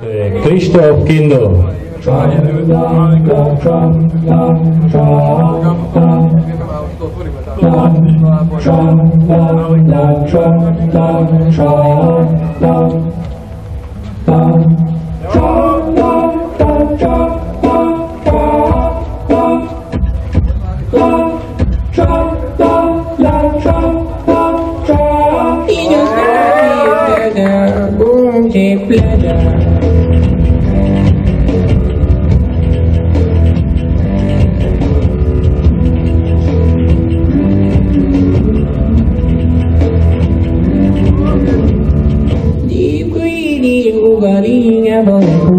To je Krištof Ugarinha All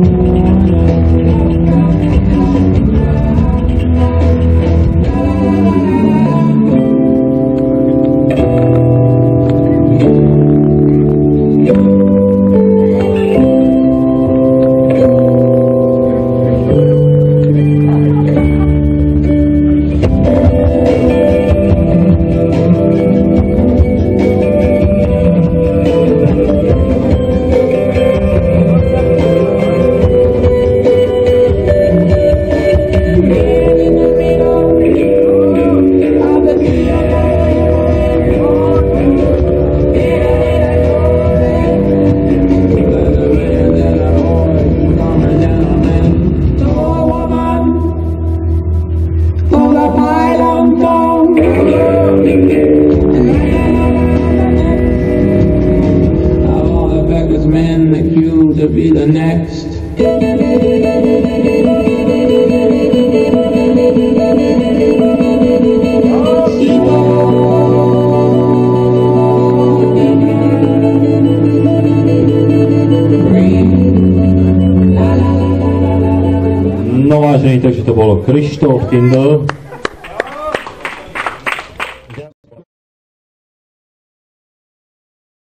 to be the next. No vážení, takže to bolo Krištof Kindl.